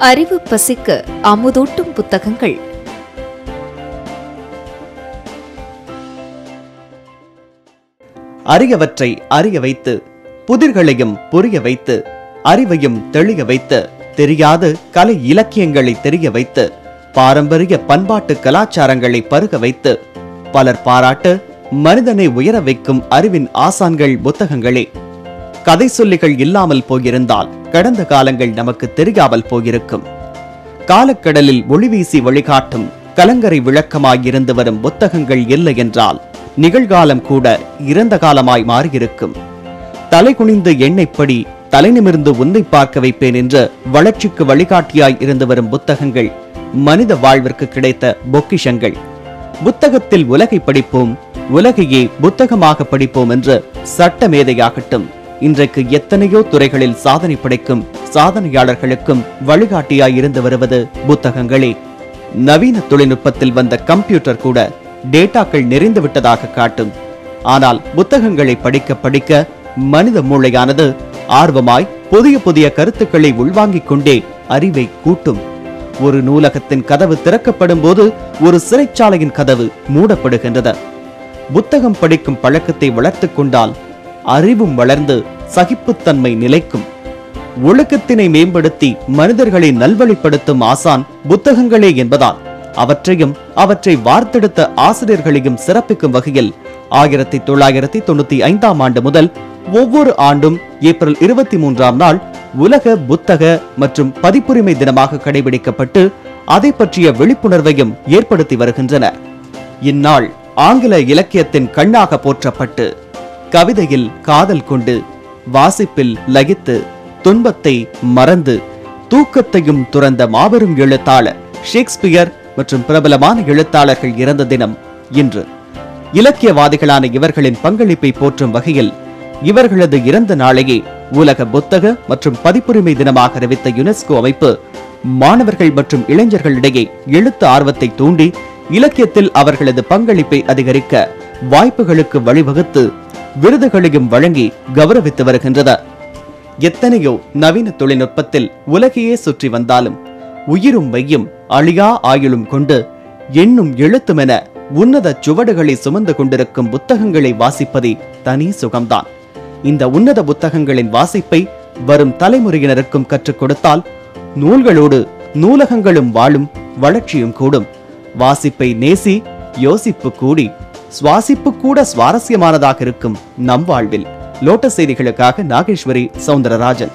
அறிவு பசிக்க அமுதூட்டும் புத்தகங்கள். அரியவற்றை அறிய வைத்து புதிர்களையும் புரிய வைத்து அறிவையும் தெளிய வைத்து தெரியாத கலை இலக்கியங்களை தெரிய வைத்து பாரம்பரிய பண்பாட்டு கலாச்சாரங்களை பருக வைத்து பலர் பாராட்டு மனிதனை உயர வைக்கும் அறிவின் ஆசான்கள் புத்தகங்களே. கதை சொல்லிகள் இல்லாமல் போயிருந்தால் கடந்த காலங்கள் நமக்கு தெரியாமல் போயிருக்கும். காலக்கடலில் ஒளிவீசி வழிகாட்டும் கலங்கரை விளக்கமாய் வரும் புத்தகங்கள் இல்லை என்றால் நிகழ்காலம் கூட இறந்த காலமாய் மாறியிருக்கும். தலை குனிந்து எண்ணெய்ப்படி தலை நிமிர்ந்து உன்னை பார்க்க வைப்பேன் என்று வளர்ச்சிக்கு வழிகாட்டியாய் இருந்து வரும் புத்தகங்கள் மனித வாழ்விற்கு கிடைத்த பொக்கிஷங்கள். புத்தகத்தில் உலகை படிப்போம் உலகையே புத்தகமாக படிப்போம் என்று சட்ட மேதையாகட்டும் இன்றைக்கு எத்தனையோ துறைகளில் சாதனை படைக்கும் சாதனையாளர்களுக்கும் வழிகாட்டியாய் இருந்து வருவது புத்தகங்களே. நவீன தொழில்நுட்பத்தில் வந்த கம்ப்யூட்டர் கூட டேட்டாக்கள் நிறைந்து விட்டதாக காட்டும். ஆனால் புத்தகங்களை படிக்க படிக்க மனித மூளையானது ஆர்வமாய் புதிய புதிய கருத்துக்களை உள்வாங்கிக் கொண்டே அறிவை கூட்டும். ஒரு நூலகத்தின் கதவு திறக்கப்படும் போது ஒரு சிறைச்சாலையின் கதவு மூடப்படுகின்றது. புத்தகம் படிக்கும் பழக்கத்தை வளர்த்துக் கொண்டால் அறிவும் வளர்ந்து சகிப்புத்தன்மை நிலைக்கும். ஒழுக்கத்தினை மேம்படுத்தி மனிதர்களை நல்வழிப்படுத்தும் ஆசான் புத்தகங்களே என்பதால் அவற்றையும் அவற்றை வார்த்தெடுத்த ஆசிரியர்களையும் சிறப்பிக்கும் வகையில் ஆயிரத்தி தொள்ளாயிரத்தி தொண்ணூத்தி ஐந்தாம் ஆண்டு முதல் ஒவ்வொரு ஆண்டும் ஏப்ரல் இருபத்தி மூன்றாம் நாள் உலக புத்தக மற்றும் பதிப்புரிமை தினமாக கடைபிடிக்கப்பட்டு அதை பற்றிய விழிப்புணர்வையும் ஏற்படுத்தி வருகின்றனர் இந்நாள் ஆங்கில இலக்கியத்தின் கண்ணாக போற்றப்பட்டு கவிதையில் காதல் கொண்டு வாசிப்பில் லகித்து துன்பத்தை மறந்து தூக்கத்தையும் துறந்த மாபெரும் எழுத்தாளர் ஷேக்ஸ்பியர் மற்றும் பிரபலமான எழுத்தாளர்கள் இறந்த தினம் இன்று. இலக்கியவாதிகளான இவர்களின் பங்களிப்பை போற்றும் வகையில் இவர்களது இறந்த நாளையே உலக புத்தக மற்றும் பதிப்புரிமை தினமாக அறிவித்த யுனெஸ்கோ அமைப்பு மாணவர்கள் மற்றும் இளைஞர்களிடையே எழுத்து ஆர்வத்தை தூண்டி இலக்கியத்தில் அவர்களது பங்களிப்பை அதிகரிக்க வாய்ப்புகளுக்கு வழிவகுத்து விருதுகளையும் வழங்கி கௌரவித்து வருகின்றது. எத்தனையோ நவீன தொழில்நுட்பத்தில் உலகையே சுற்றி வந்தாலும் உயிரும் மையும் அழியா ஆயுளும் கொண்டு எண்ணும் எழுத்துமென உன்னத சுவடுகளை சுமந்து கொண்டிருக்கும் புத்தகங்களை வாசிப்பதே தனி சுகம்தான். இந்த உன்னத புத்தகங்களின் வாசிப்பை வரும் தலைமுறையினருக்கும் கற்றுக் கொடுத்தால் நூல்களோடு நூலகங்களும் வாழும் வளர்ச்சியும் கூடும். வாசிப்பை நேசி யோசிப்பு கூடி சுவாசிப்பு கூட சுவாரஸ்யமானதாக இருக்கும் நம் வாழ்வில். லோட்டஸ் செய்திகளுக்காக நாகேஸ்வரி சவுந்தரராஜன்.